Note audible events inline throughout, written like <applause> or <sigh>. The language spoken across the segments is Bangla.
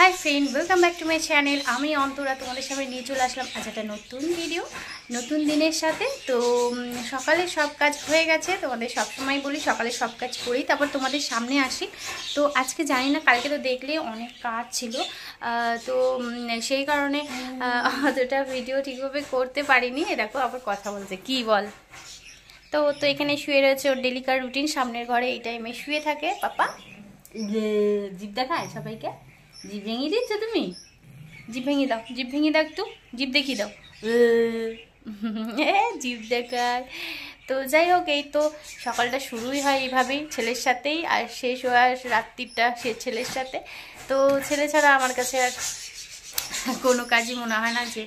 Hi friend welcome back to my channel আমি অন্তরা, তোমাদের সামনে নিয়ে চলে আসলাম আজ একটা নতুন ভিডিও নতুন দিনের সাথে। তো সকালে সব কাজ হয়ে গেছে, তোমাদের সবসময় বলি, সকালে সব কাজ করি, তারপর তোমাদের সামনে আসি। তো, আজকে জানি না, কালকে তো দেখলে অনেক কাজ ছিল। তো সেই কারণে অতটা ভিডিও ঠিকভাবে করতে পারিনি। দেখো, আবার কথা বলছে, কি বল? তো তো এখানে শুয়ে রয়েছে ওর ডেলিকার রুটিন সামনের ঘরে এই টাইমে শুয়ে থাকে, পাপা? জিভ দেখায় সবাইকে? জিভ ভেঙে দিচ্ছ তুমি? জিভ ভেঙে দাও, জিভ ভেঙে দাও একটু, জিভ দেখিয়ে দাও। জিভ দেখায় তো যাই হোক, এই তো সকালটা শুরুই হয় এইভাবেই, ছেলের সাথেই, আর শেষ হয় রাত্রিটা সে ছেলের সাথে। তো ছেলে ছাড়া আমার কাছে আর কোনো কাজই মনে হয় না যে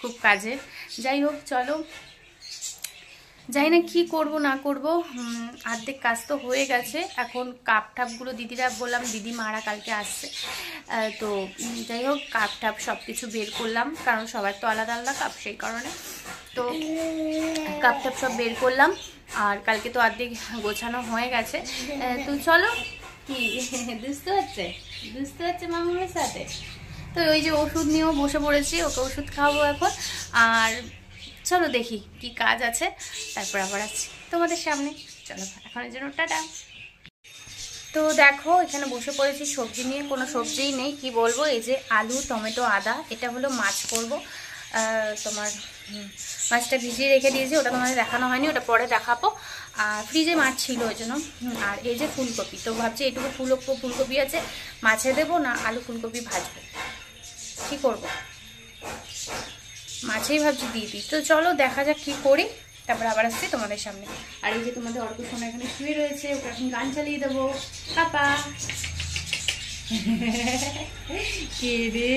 খুব কাজে যাই হোক, চলো। জানি না কি করব না করব। উম, অর্ধেক কাজ তো হয়ে গেছে। এখন কাপ টাপগুলো দিদিরা বললাম দিদি মারা কালকে আসছে। তো যাই হোক কাপ টাপ সব কিছু বের করলাম কারণ সবার তো আলাদা আলাদা কাপ সেই কারণে। তো কাপ টাপ সব বের করলাম আর কালকে তো অর্ধেক গোছানো হয়ে গেছে। তো চলো। কি? দুস্থ হচ্ছে? দুস্থ হচ্ছে মামুনের সাথে? তো ওই যে ওষুধ নিয়েও বসে পড়েছি ওকে ওষুধ খাওয়াবো এখন। আর চলো দেখি কি কাজ আছে। তারপর আবার আছি তোমাদের সামনে। চলো এখনের জন্য টাটা। তো দেখো, এখানে বসে পড়েছি সবজি নিয়ে, কোনো সবজিই নেই, কি বলব? এই যে আলু, টমেটো, আদা, এটা হলো মাছ করব। তোমার মাছটা ভিজিয়ে রেখে দিয়েছি, ওটা তোমাদের দেখানো হয়নি, ওটা পরে দেখাবো। আর ফ্রিজে মাছ ছিল ওই জন্য। আর এই যে ফুলকপি, তো ভাবছি এটুকু ফুল ফুলকপি আছে, মাছে দেবো না আলু ফুলকপি ভাজবো? কি করব? মাছেই ভাবছি দিয়ে দিই। তো চলো দেখা যাক কি করি, তারপর আবার আসছি তোমাদের সামনে। আর এই যে তোমাদের অল্প সোনা এখানে শুয়ে রয়েছে, ওকে এখন গান চালিয়ে দেবো। পাপা কে রে?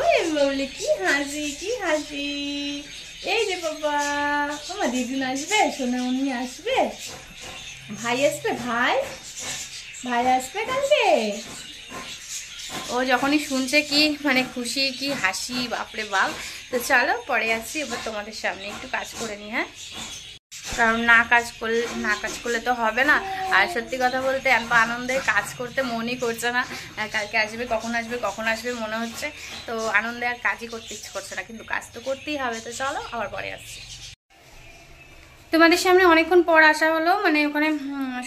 ওই বলি কি হাসি কি হাসি। এই যে বাবা, আমার দিদিন আসবে সোনামণি আসবে। ভাই আসবে, ভাই? ভাই আসবে কালকে? ও যখনই শুনছে কি মানে খুশি, কি হাসি, বাপরে বাপ। তো চলো, পরে আসছি, এবার তোমাদের সামনে একটু কাজ করে নিই হ্যাঁ? কারণ না কাজ করলে, না কাজ করলে তো হবে না। আর সত্যি কথা বলতে, এত আনন্দে কাজ করতে মনই করছে না। কালকে আসবে, কখন আসবে কখন আসবে মনে হচ্ছে। তো আনন্দে আর কাজই করতে ইচ্ছে করছে না, কিন্তু কাজ তো করতেই হবে। তো চলো, আবার পরে আসছি। তোমাদের সামনে অনেকক্ষণ পর আসা হলো মানে ওখানে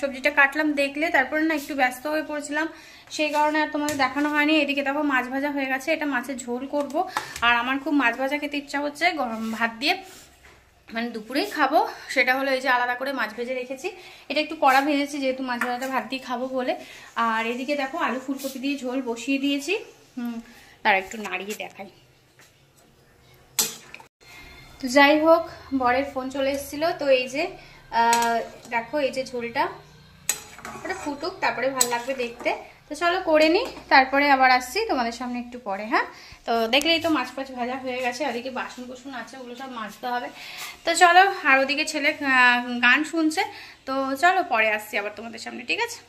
সবজিটা কাটলাম, দেখলে তারপরে না একটু ব্যস্ত হয়ে পড়েছিলাম। সেই কারণে আর তোমাদের দেখানো হয়নি। এদিকে দেখো মাছ ভাজা হয়ে গেছে, এটা মাছের ঝোল করব। আর আমার খুব মাছ ভাজা খেতে ইচ্ছা হচ্ছে, গরম ভাত দিয়ে। মানে দুপুরেই খাব। সেটা হলো এই যে আলাদা করে মাছ ভেজে রেখেছি। এটা একটু কড়া ভেজেছি, যেহেতু মাছ ভাজাটা ভাত দিয়ে খাব বলে। আর এদিকে দেখো আলু ফুলকপি দিয়ে ঝোল বসিয়ে দিয়েছি। হুম, তার একটু নাড়িয়ে দেখাই। তো যাই হোক বরের ফোন চলে এসেছিল। তো এই যে দেখো এই যে ঝোলটা। ওটা ফুটুক, তারপরে ভালো লাগবে দেখতে। তো চলো করে নিই তারপরে আবার আসছি তোমাদের সামনে একটু পরে হ্যাঁ? তো দেখলেই তো মাছ ফাছ ভাজা হয়ে গেছে ওদিকে বাসন কুসন আছে, ওগুলো সব মাজতে হবে। তো চলো, আর ওদিকে ছেলে গান শুনছে। তো চলো পরে আসছি আবার তোমাদের সামনে, ঠিক আছে?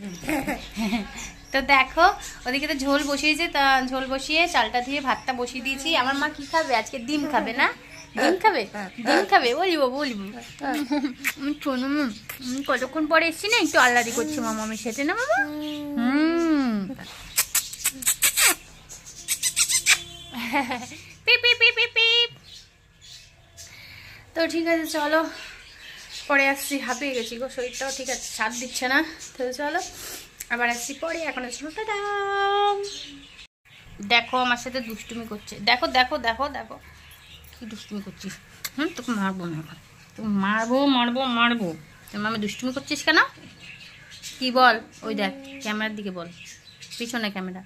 <laughs> তো দেখো, ওদিকে তো ঝোল বসিয়েছে, তা ঝোল বসিয়ে চালটা দিয়ে ভাতটা বসিয়ে দিয়েছি। আমার মা কি খাবে? আজকে ডিম খাবে না? ডিম খাবে? ডিম খাবে? বলব বলব শোনো কতক্ষণ পরে এসছি না? একটু আল্লাদি করছি না মামা পিপ পিপ পিপ পিপ তো ঠিক আছে, চলো। পরে আসছি, হাঁপিয়ে গেছি গো, শরীরটাও ঠিক আছে সাথ দিচ্ছে না। তো চলো। আবার আসছি পরে, এখন দেখো আমার সাথে দুষ্টুমি করছে। দেখো দেখো দেখো দেখো। কি দুষ্টুমি করছিস? হুম, তোকে মারবো না এখন। মারবো মারবো মারবো। তুমি আমি দুষ্টুমি করছিস কেন? কি বল? ওই দেখ, ক্যামেরার দিকে বল। পিছনে ক্যামেরা।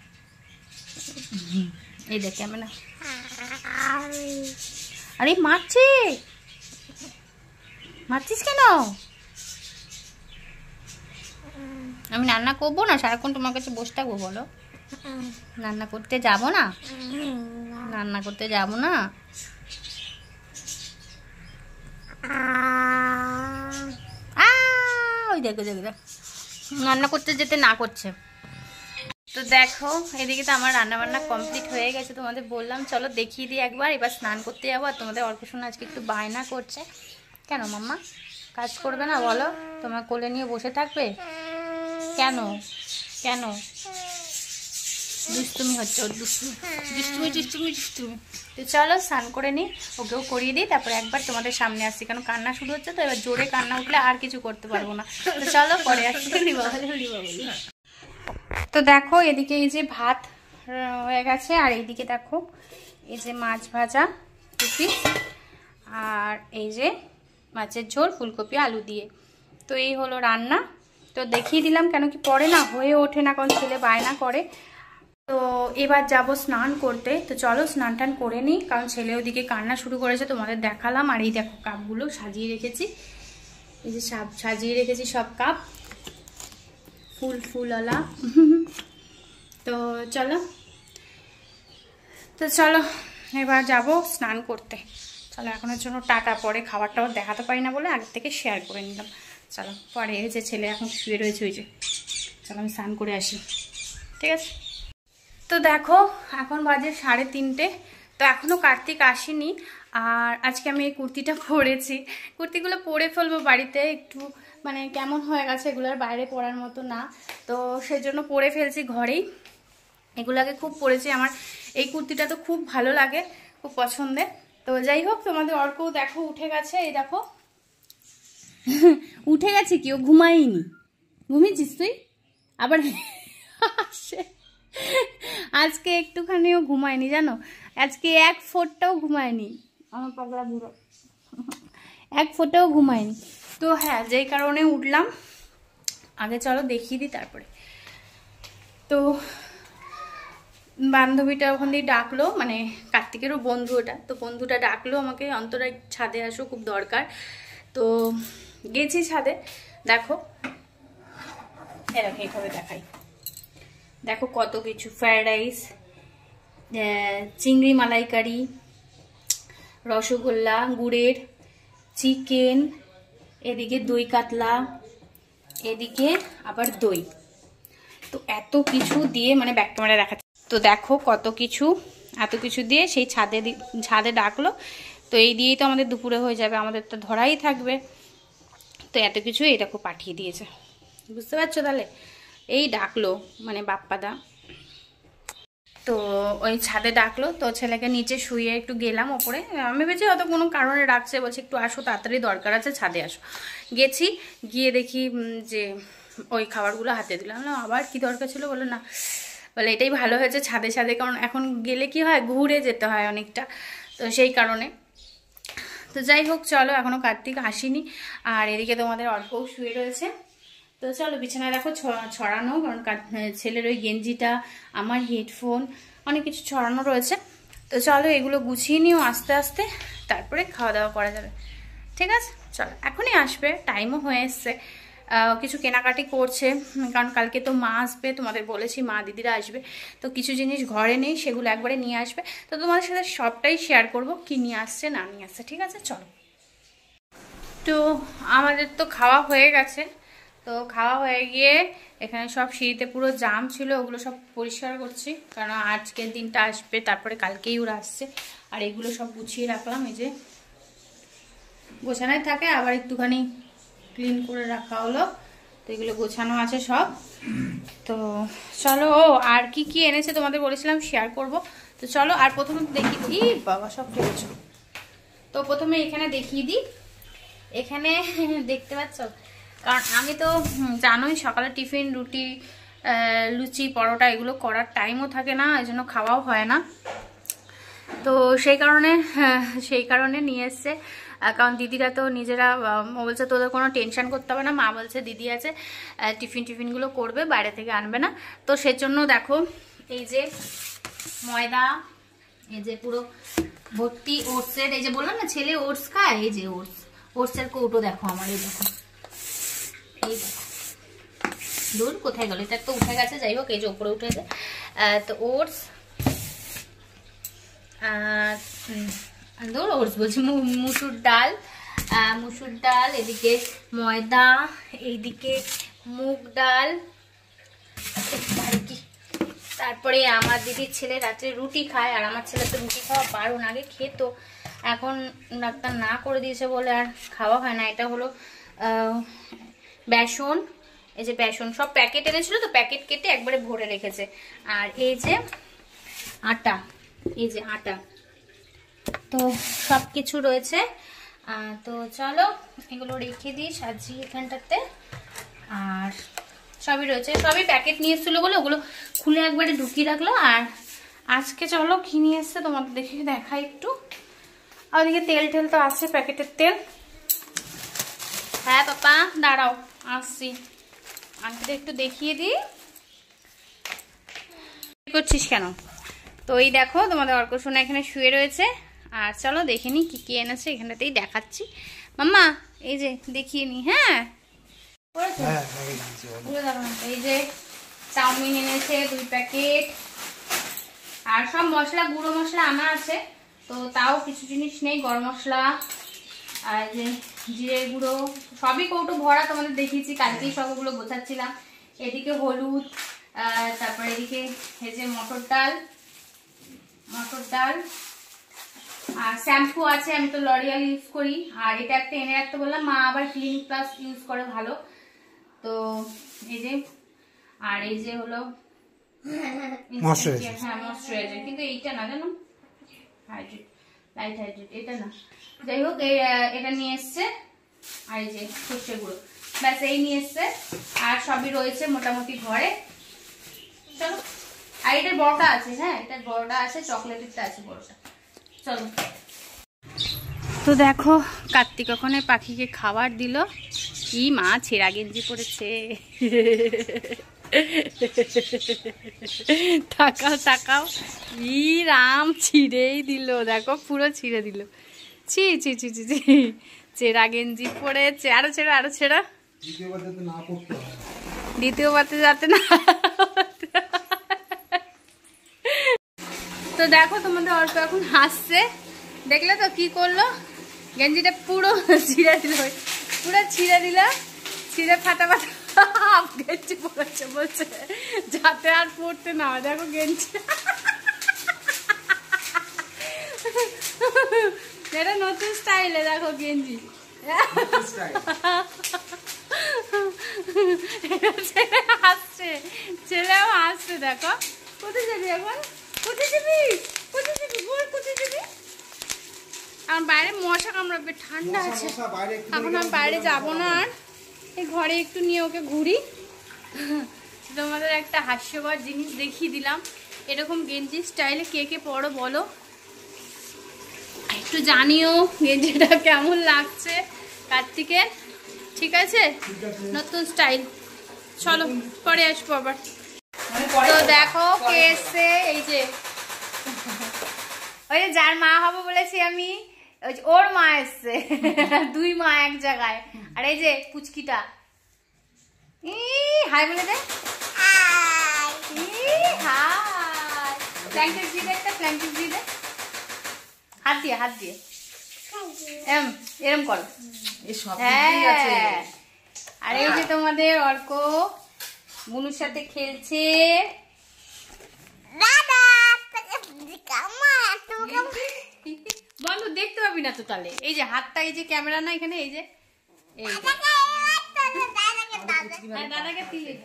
এই দেখ, ক্যামেরা। আরে, মারছে। মারছিস কেন? আমি রান্না করব না? সারাক্ষণ তোমার কাছে বসে থাকব, বলো। রান্না করতে যাব না? রান্না করতে যাব না? ওই দেখো দেখো। রান্না করতে যেতে না করছে। তো দেখো, এদিকে তো আমার রান্না বান্না কমপ্লিট হয়ে গেছে। তোমাদের বললাম, চলো দেখিয়ে দিই একবার। এবার স্নান করতে যাব আর তোমাদের অল্প শোনা আজকে একটু বায়না করছে। কেন মাম্মা? কাজ করবে না, বলো? তোমার কোলে নিয়ে বসে থাকবে? কেন? কেন? দুষ্টুমি হচ্ছে ওর দুষ্টুমি। দুষ্টুমি দুষ্টুমি দুষ্টুমি। তো চলো, স্নান করে নিই ওকেও করিয়ে দিই, তারপরে একবার তোমাদের সামনে আসছি, কারণ কান্না শুরু হচ্ছে তো, এবার জোরে কান্না উঠলে আর কিছু করতে পারব না। তো চলো, পরে আসছি। তো দেখো, এদিকে এই যে ভাত হয়ে গেছে, আর এইদিকে দেখো, এই যে মাছ ভাজা টুপি আর এই যে মাছের ঝোল, ফুলকপি, আলু দিয়ে। তো এই হলো রান্না। তো দেখিয়ে দিলাম কেন কি পরে না হয়ে ওঠে না কারণ ছেলে বায়না করে। তো এবার যাব স্নান করতে। তো চলো স্নান টান করে নিই, কারণ ছেলে ওদিকে কান্না শুরু করেছে, তোমাদের দেখালাম। আর এই দেখো কাপগুলো সাজিয়ে রেখেছি। এই যে সাজিয়ে রেখেছি সব কাপ। ফুল ফুলওয়ালা। তো চলো। তো চলো, এবার যাব স্নান করতে। চলো এখনের জন্য টাটা, পরে খাবার টাবার দেখাতে পারি না বলে আগের থেকে শেয়ার করে নিলাম। চলো, পরে এই যে ছেলে এখন শুয়ে রয়েছে, ওই যে। চলো, আমি স্নান করে আসি। ঠিক আছে? তো দেখো, এখন বাজে সাড়ে তিনটে। তো এখনও কার্তিক আসেনি। আর আজকে আমি এই কুর্তিটা পরেছি। কুর্তিগুলো পরে ফেলব বাড়িতে। একটু মানে কেমন হয়ে গেছে এগুলোর বাইরে পরার মতো না। তো সেজন্য পরে ফেলছি ঘরেই। এগুলাকে খুব পরেছি। আমার এই কুর্তিটা তো খুব ভালো লাগে, খুব পছন্দের। তো যাই হোক, তোমাদের অর্কও দেখো, উঠে গেছে। এই দেখো <laughs> উঠে গেছে কি ও ঘুমাইনি ঘুমিয়েছিস তুই? আবার। আজকে একটুখানিও ঘুমায়নি জানো? আজকে এক ফোরটাও ঘুমায়নি। আমার পাগলা বুড়ো। এক ফোটাও ঘুমায়নি। তো হ্যাঁ যেই কারণে উঠলাম। আগে চলো দেখিয়ে দিই তারপরে। তো বান্ধবীটা ওখান দিয়ে ডাকলো মানে কার্তিকেরও বন্ধু ওটা। তো বন্ধুটা ডাকলো আমাকে অন্তরা ছাদে আসো খুব দরকার। তো গেছি ছাদে। দেখো। এরকম এইভাবে দেখাই। দেখো কত কিছু। ফ্রায়েড রাইস চিংড়ি মালাইকারি, রসগোল্লা, গুড়ের, চিকেন, এদিকে দই কাতলা, এদিকে আবার দই। তো এত কিছু দিয়ে মানে ব্যাক ক্যামেরা দেখাচ্ছে। তো দেখো কত কিছু, এত কিছু দিয়ে সেই ছাদে ছাদে ডাকলো। তো এই দিয়েই তো আমাদের দুপুরে হয়ে যাবে। আমাদের তো ধরাই থাকবে। তো এত কিছু এই দেখো পাঠিয়ে দিয়েছে। বুঝতে পারছ তাহলে? এই ডাকলো মানে বাপ্পাদা। তো ওই ছাদে ডাকলো, তো ছেলেকে নিচে শুয়ে একটু গেলাম ওপরে। আমি ভেবেছি হয়তো কোনো কারণে ডাকছে, বলছে একটু আসো, তাড়াতাড়ি দরকার আছে, ছাদে আসো। গেছি, গিয়ে দেখি যে ওই খাবারগুলো হাতে দিলাম। না আবার কি দরকার ছিল? বলো, না। বলে, এটাই ভালো হয়েছে ছাদে ছাদে। কারণ এখন গেলে কি হয়, ঘুরে যেতে হয় অনেকটা। তো সেই কারণে তো যাই হোক, চলো এখনও কার্তিক আসেনি। আর এদিকে তোমাদের অল্পও শুয়ে রয়েছে। তো চলো, বিছানায় দেখো ছড়ানো, কারণ কার- ছেলের ওই গেঞ্জিটা, আমার হেডফোন, অনেক কিছু ছড়ানো রয়েছে। তো চলো, এগুলো গুছিয়ে নিও আস্তে আস্তে, তারপরে খাওয়া দাওয়া করা যাবে। ঠিক আছে? চলো, এখনই আসবে টাইমও হয়ে এসছে। কিছু কেনাকাটি করছে। কারণ কালকে তো মা আসবে, তোমাদের বলেছি মা দিদিরা আসবে। তো কিছু জিনিস ঘরে নেই, সেগুলো একবারে নিয়ে আসবে। তো তোমাদের সাথে সবটাই শেয়ার করব, কি নিয়ে আসছে, না নিয়ে আসছে, ঠিক আছে? চলো। তো আমাদের তো খাওয়া হয়ে গেছে। তো খাওয়া হয়ে গিয়ে এখানে সব সিঁড়িতে পুরো জাম ছিল, ওগুলো সব পরিষ্কার করছি। কারণ আজকের দিনটা আসবে, তারপরে কালকেই ওরা আসছে। আর এগুলো সব গুছিয়ে রাখলাম, এই যে গোছানোই থাকে, আবার একটুখানি ক্লিন করে রাখা হলো। তো এগুলো গোছানো আছে সব। তো চলো, ও, আর কি কি এনেছে তোমাদের বলেছিলাম শেয়ার করব। তো চলো, আর প্রথমে দেখি, ই বাবা, সব ফেলেছো তো প্রথমে এখানে দেখিয়ে দিই। এখানে <laughs> দেখতে পাচ্ছ? কারণ আমি তো জানোই সকালে টিফিন, রুটি লুচি, পরোটা এগুলো করার টাইমও থাকে না, এই জন্য খাওয়াও হয় না। তো সেই কারণে <laughs> সেই কারণে নিয়ে এসছে। কারণ দিদিরা তো নিজেরা ও বলছে, তোদের কোনো টেনশন করতে হবে না, মা বলছে, দিদি আছে টিফিন টিফিনগুলো করবে, বাইরে থেকে আনবে না। তো সেজন্য দেখো, এই যে ময়দা, এই যে পুরো ভর্তি ওটসের, এই যে বললাম না, ছেলে ওটস খায়? এই যে ওটস, ওটসের কৌটো দেখো আমার, এই দেখো। এই দূর, কোথায় গেল? এটা তো উঠে গেছে, যাই হোক, এই যে উপরে উঠেছে। তো ওটস আর মুসুর ডাল মুসুর ডাল, এদিকে ময়দা, এইদিকে মুগ ডাল, তারপরে আমার দিদির ছেলে রাত্রে রুটি খায়, আর আমার ছেলে তো রুটি খাওয়া বারণ আগে খেত। এখন ডাক্তার না করে দিয়েছে বলে আর খাওয়া হয় না। এটা হলো বেসন, এই যে বেসন, সব প্যাকেট এনেছিল তো, প্যাকেট কেটে একবারে ভরে রেখেছে। আর এই যে আটা, এই যে আটা। তো সব কিছু রয়েছে তো চলো, এগুলো রেখে দিই সাজিয়ে এখানটাতে। আর সবই রয়েছে। সবই প্যাকেট নিয়ে এসেছিল বলে ওগুলো খুলে একবারে ঢুকিয়ে রাখল। আর আজকে চলো কি নিয়ে এসছে তোমাদের দেখে দেখাই একটু। আর ওদিকে তেল টেল তো আছে প্যাকেটের তেল। হ্যাঁ পাপা, দাঁড়াও, আসছি। আন্টিদের একটু দেখিয়ে দিই। করছিস কেন? তো এই দেখো, তোমাদের অর্কশোনা এখানে শুয়ে রয়েছে। আর চলো দেখে নি কি কি এনেছে এখানটাতেই দেখাচ্ছি মাম্মা এই যে দেখিয়ে নি হ্যাঁ? হ্যাঁ। এই যে চাউমিন এনেছে দুই প্যাকেট আর সব মশলা গুঁড়ো মশলা আনা আছে তো তাও কিছু জিনিস নেই গরম মশলা আর এই যে জিরে গুঁড়ো সবই কৌটো ভরা তোমাদের দেখিয়েছি কালকেই সব ওগুলো গোছাচ্ছিলাম এদিকে হলুদ তারপরে এদিকে এই যে মটর ডাল মটর ডাল আর শ্যাম্পু আছে আমি তো লরিয়াল ইউজ করি। আর এটা একটা এনে রাখতে বললাম মা আবার ক্লিনিক প্লাস ইউজ করে ভালো। তো এই যে আর এই যে হলো. <laughs> হ্যাঁ ময়শ্চারাইজার কিন্তু এইটা না জানো? হাইড্রেট লাইট হাইড্রেট এটা না। যাই হোক এটা নিয়ে এসছে। আর এই যে সর্ষে গুঁড়ো। ব্যাস এই নিয়ে এসছে। আর সবই রয়েছে মোটামুটি ঘরে। চলো। আর এটার বড়টা আছে হ্যাঁ এটার বড়টা আছে চকলেটেরটা আছে বড়টা। চলো। তো দেখো কার্তিক ওখানে পাখিকে খাবার দিল। কি মা ছেঁড়া গেঞ্জি পড়েছে? তাকাও তাকাও। ই রাম ছিঁড়েই দিল। দেখো পুরো ছিঁড়ে দিল। ছি ছি ছি ছি ছি। চেরা গেঞ্জি পড়েছে। আরও ছেড়া আরও ছেড়া। দ্বিতীয়বারতে যাতে না তো দেখো তোমাদের অল্প এখন হাসছে। দেখলে তো কি করল? গেঞ্জিটা পুরো ছিঁড়ে দিল। পুরো ছিঁড়ে দিল। ছিঁড়ে ফাটা ফাটা গেঞ্জি পড়েছে বলছে যাতে আর পড়তে না দেখো গেঞ্জি। এটা নতুন স্টাইলে দেখো গেঞ্জি। ছেলে হাসছে। ছেলেও হাসছে দেখো। কোথায় যাবি এখন? কোথায় যাবি? কোথায় যাবি বল কোথায় যাবি? আমার বাইরে মশা কামড়াবে ঠান্ডা আছে। এখন আমি বাইরে যাব না আর। এই ঘরে একটু নিয়ে ওকে ঘুরি। তোমাদের একটা হাস্যকর জিনিস দেখিয়ে দিলাম। এরকম গেঞ্জি স্টাইলে কে কে পরো বলো? একটু জানিও গেঞ্জিটা কেমন লাগছে কার্তিকের। ঠিক আছে? ঠিক আছে। নতুন স্টাইল। চলো পরে আসব আবার। তো দেখো কে এসছে এই যে। ওই যে যার মা হব বলেছি আমি ওর মা এসছে। <laughs> দুই মা এক জায়গায়। আর এই যে পুচকিটা। হাই বলে দে। হাই। প্ল্যাঙ্কেট দিয়ে একটা প্ল্যাঙ্কেট দিয়ে দে হাত দিয়ে হাত দিয়ে। এরম এরম করো। হ্যাঁ। আর এই যে তোমাদের অর্ক বুনুর সাথে খেলছে। <laughs> বন্ধু দেখতে পাবি না তো তাহলে। এই যে হাতটা এই যে ক্যামেরা না এখানে এই যে। হ্যাঁ, তুলে-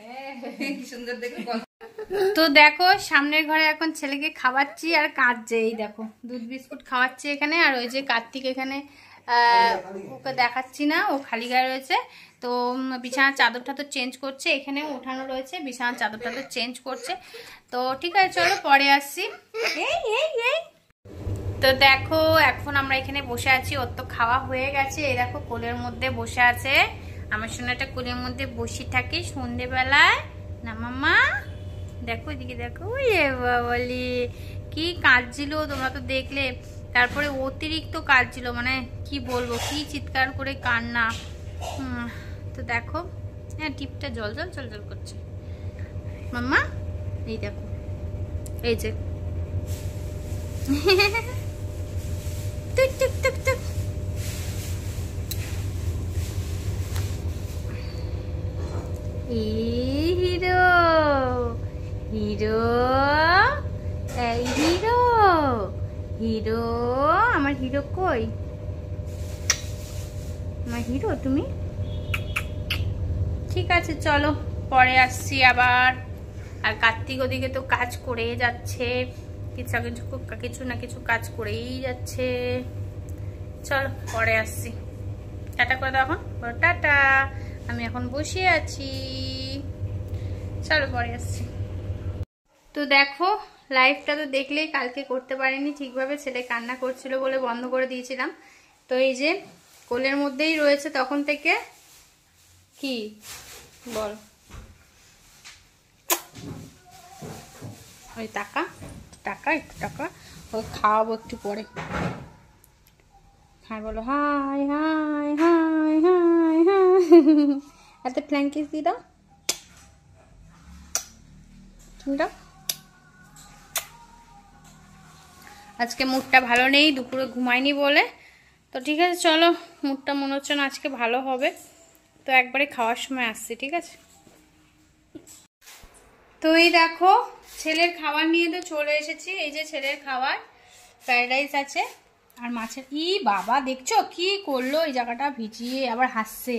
তো দেখো সামনের ঘরে এখন ছেলেকে খাওয়াচ্ছি আর কাঁদছে। এই দেখো দুধ বিস্কুট খাওয়াচ্ছি এখানে আর ওই যে কার্তিক এখানে ওকে দেখাচ্ছি না, ও খালি গায়ে রয়েছে। তো বিছানার চাদর টাদর চেঞ্জ করছে এখানে উঠানো রয়েছে, বিছানার চাদর টাদর চেঞ্জ করছে। তো, ঠিক আছে, চলো পরে আসছি। এই তো দেখো, এখন আমরা এখানে বসে আছি, ওর তো খাওয়া হয়ে গেছে। এই দেখো, কোলের মধ্যে বসে আছে। আমার সোনাটা কোলের মধ্যে বসে থাকে সন্ধেবেলায়। না মামা দেখো, এদিকে দেখো। এ বলি কি কাঁদছিল, তোমরা তো দেখলে। তারপরে অতিরিক্ত কাঁদছিল মানে কি বলব, কি চিৎকার করে কান্না। তো দেখো হ্যাঁ টিপটা জল জল জল জল করছে। মাম্মা, এই দেখো, এই যে। <laughs> হিরো হিরো এই হিরো হিরো, আমার হিরো কই? আমার হিরো, তুমি? ঠিক আছে, চলো, পরে আসছি আবার। আর কার্তিক ওদিকে তো কাজ করেই যাচ্ছে। কিছু কিছু কিছু না কিছু কাজ করেই যাচ্ছে। চলো, পরে আসছি। টাটা করে দাও এখন। টাটা। আমি এখন বসে আছি। চলো, পরে আসছি। তো দেখো লাইভটা তো দেখলেই কালকে করতে পারিনি, ঠিকভাবে ছেলে কান্না করছিল বলে বন্ধ করে দিয়েছিলাম। তো এই যে কোলের মধ্যেই রয়েছে তখন থেকে কি? বল। ওই টাকা টাকা, একটু টাকা। ওই খাওয়াবো একটু পরে। হ্যাঁ বলো, hi hi hi hi hi. <laughs> এত ফ্ল্যাঙ্কিস দিয়ে দাও। তুমি দাও। আজকে মুডটা ভালো নেই, দুপুরে ঘুমায়নি বলে। তো ঠিক আছে, চলো, মুডটা মনে হচ্ছে না আজকে ভালো হবে। তো একবারে খাওয়ার সময় আসছি, ঠিক আছে? তো এই দেখো, ছেলের খাবার নিয়ে তো চলে এসেছি। এই যে ছেলের খাবার, ফ্রাইড রাইস আছে আর মাছের। ই বাবা, দেখছ কি করল? এই জায়গাটা ভিজিয়ে আবার হাসছে।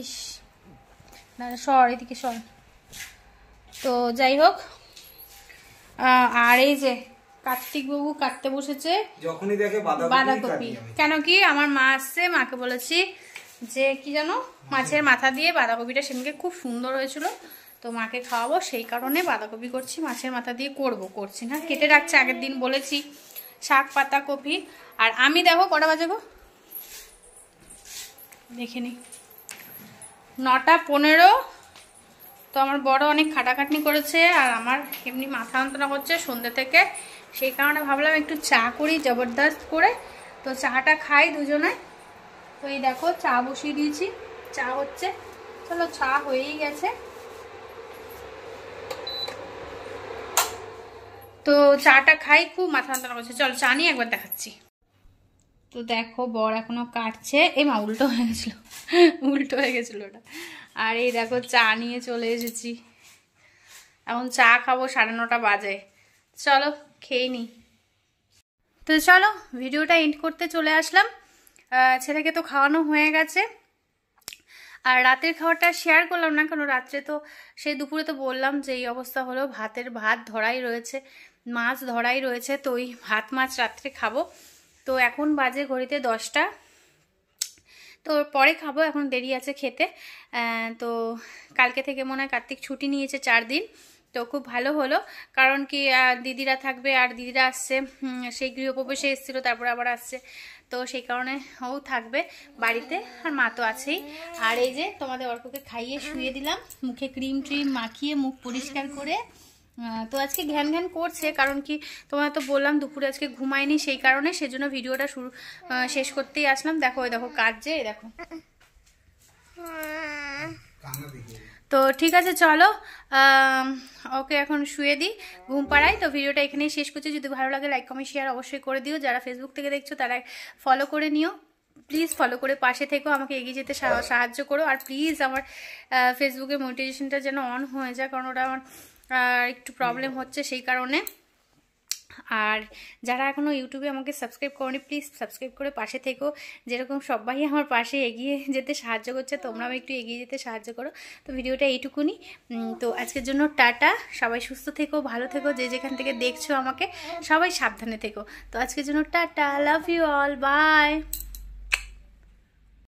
ইস সর, এদিকে সর। তো যাই হোক আর এই যে কার্তিক বাবু কাটতে বসেছে। যখনই দেখে বাঁধাকপি কেন কি? আমার মা আসছে মাকে বলেছি যে কি জানো? মাছের মাথা দিয়ে বাঁধাকপিটা সেদিনকে খুব সুন্দর হয়েছিল। তো মাকে খাওয়াবো সেই কারণে বাঁধাকপি করছি মাছের মাথা দিয়ে করব করছি না। কেটে রাখছে আগের দিন বলেছি শাক পাতা কপি। আর আমি দেখো কটা বাজে গো? দেখে নি। নটা পনেরো। তো আমার বড় অনেক খাটাখাটনি করেছে আর আমার এমনি মাথা যন্ত্রণা করছে সন্ধ্যে থেকে। সেই কারণে ভাবলাম একটু চা করি, জবরদস্ত করে। তো চাটা খাই দুজনে। তো এই দেখো, চা বসিয়ে দিয়েছি। চা হচ্ছে। চলো, চা হয়েই গেছে। তো চাটা খাই, খুব মাথা যন্ত্রণা করছে। চলো, চা নিয়ে একবার দেখাচ্ছি। তো দেখো, বর এখনও কাটছে। এই মা, উল্টো হয়ে গেছিল। উল্টো হয়ে গেছিল ওটা। আর এই দেখো, চা নিয়ে চলে এসেছি। এখন চা খাব সাড়ে নটা বাজে। চলো খেয়ে নি। তো চলো, ভিডিওটা এন্ড করতে চলে আসলাম। ছেলেকে তো খাওয়ানো হয়ে গেছে। আর রাতের খাবারটা শেয়ার করলাম না, কারণ রাত্রে তো সেই দুপুরে তো বললাম যে এই অবস্থা হলো, ভাতের ভাত ধরাই রয়েছে, মাছ ধরাই রয়েছে, তো ওই ভাত মাছ রাত্রে খাব। তো এখন বাজে ঘড়িতে দশটা। তো পরে খাব, এখন দেরি আছে খেতে। তো কালকে থেকে মনে হয় কার্তিক ছুটি নিয়েছে চার দিন। তো খুব ভালো হলো। কারণ কি দিদিরা থাকবে আর দিদিরা আসছে সেই গৃহপ্রবেশে এসেছিল তারপর আবার আসছে। তো সেই কারণে ও থাকবে বাড়িতে আর মা তো আছেই। আর এই যে তোমাদের অর্ককে খাইয়ে শুয়ে দিলাম মুখে ক্রিম ট্রিম মাখিয়ে মুখ পরিষ্কার করে। তো আজকে ঘ্যান ঘ্যান করছে কারণ কি তোমার তো বললাম দুপুরে আজকে ঘুমায়নি সেই কারণে সেজন্য ভিডিওটা শুরু শেষ করতেই আসলাম। দেখো ওই দেখো দেখো। কান্না দেখে তো ঠিক আছে, চলো। ওকে এখন শুয়ে দিই ঘুম পাড়াই তো ভিডিওটা এখানেই শেষ করছি। যদি ভালো লাগে লাইক কমেন্ট শেয়ার অবশ্যই করে দিও। যারা ফেসবুক থেকে দেখছ, তারা ফলো করে নিও। প্লিজ ফলো করে পাশে থেকেও আমাকে এগিয়ে যেতে সাহায্য করো। আর প্লিজ আমার ফেসবুকে মোটিভেশনটা যেন অন হয়ে যায়, কারণ ওটা আমার একটু প্রবলেম হচ্ছে সেই কারণে। আর যারা এখনও ইউটিউবে আমাকে সাবস্ক্রাইব করনি প্লিজ সাবস্ক্রাইব করে পাশে থেকো। যেরকম সবাই আমার পাশে এগিয়ে যেতে সাহায্য করছে, তোমরাও একটু এগিয়ে যেতে সাহায্য করো। তো ভিডিওটা এইটুকুনি। তো আজকের জন্য টাটা। সবাই সুস্থ থেকো, ভালো থেকো, যে যেখান থেকে দেখছ আমাকে, সবাই সাবধানে থেকো। তো আজকের জন্য tata love you all bye